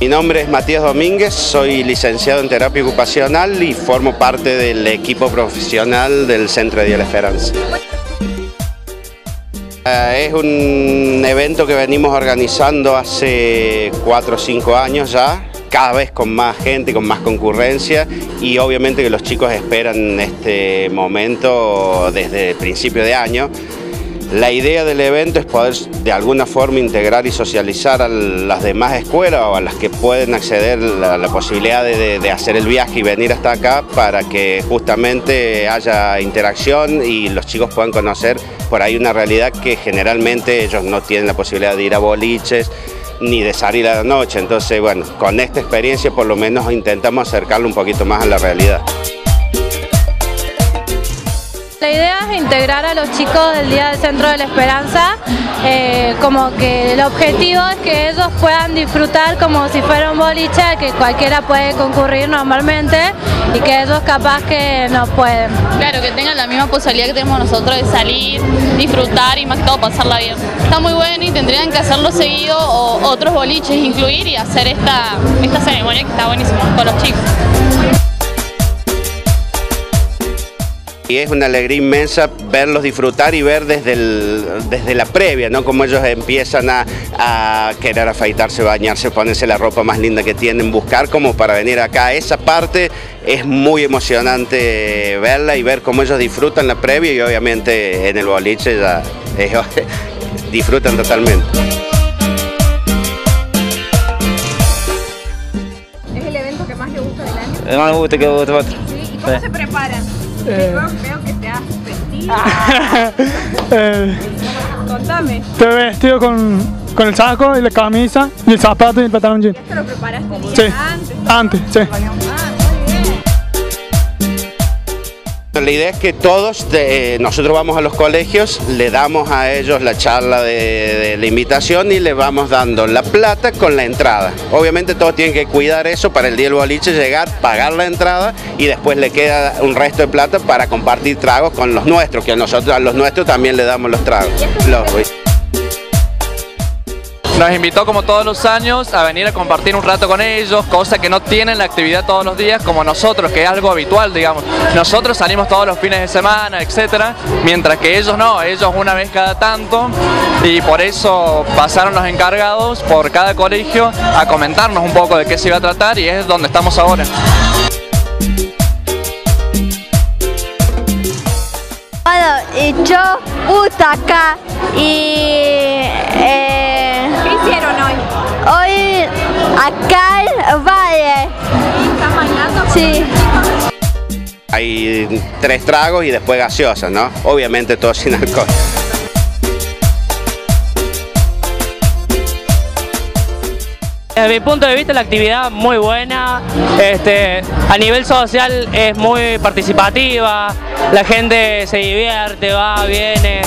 Mi nombre es Matías Domínguez, soy licenciado en terapia ocupacional y formo parte del equipo profesional del Centro de la Esperanza. Eh, es un evento que venimos organizando hace 4 o 5 años ya, cada vez con más gente, con más concurrencia y obviamente que los chicos esperan este momento desde el principio de año. La idea del evento es poder de alguna forma integrar y socializar a las demás escuelas o a las que pueden acceder a la posibilidad de, hacer el viaje y venir hasta acá para que justamente haya interacción y los chicos puedan conocer por ahí una realidad que generalmente ellos no tienen la posibilidad de ir a boliches ni de salir a la noche. Entonces, bueno, con esta experiencia por lo menos intentamos acercarlo un poquito más a la realidad. La idea es integrar a los chicos del Día del Centro de la Esperanza, eh, como que el objetivo es que ellos puedan disfrutar como si fuera un boliche que cualquiera puede concurrir normalmente y que ellos capaz que no pueden. Claro, que tengan la misma posibilidad que tenemos nosotros de salir, disfrutar y más que todo pasarla bien. Está muy bueno y tendrían que hacerlo seguido o otros boliches incluir y hacer esta, esta ceremonia que está buenísima con los chicos. Y es una alegría inmensa verlos disfrutar y ver desde, desde la previa, ¿no? Como ellos empiezan a, querer afeitarse, bañarse, ponerse la ropa más linda que tienen, buscar como para venir acá. Esa parte es muy emocionante verla y ver cómo ellos disfrutan la previa y obviamente en el boliche ya disfrutan totalmente. ¿Es el evento que más le gusta del año? El más me gusta que gusta otro. ¿Y cómo se preparan? Eh. Veo, que te has vestido. eh, Contame. Te vestido con, con el saco y la camisa y el zapato y el pantalón jean. ¿Esto lo preparaste el día sí. antes? Antes, sí. La idea es que todos, nosotros vamos a los colegios, le damos a ellos la charla de, la invitación y le vamos dando la plata con la entrada. Obviamente todos tienen que cuidar eso para el día del boliche, llegar, pagar la entrada y después le queda un resto de plata para compartir tragos con los nuestros, que a nosotros, a los nuestros también le damos los tragos. Nos invitó como todos los años a venir a compartir un rato con ellos, cosa que no tienen la actividad todos los días como nosotros, que es algo habitual, digamos. Nosotros salimos todos los fines de semana, etcétera, mientras que ellos no, ellos una vez cada tanto y por eso pasaron los encargados por cada colegio a comentarnos un poco de qué se iba a tratar y es donde estamos ahora. Bueno, y yo acá y acá. ¿Estás bailando? Sí. Hay tres tragos y después gaseosas, ¿no? Obviamente todo sin alcohol. Desde mi punto de vista la actividad muy buena, este, a nivel social es muy participativa, la gente se divierte, va, viene.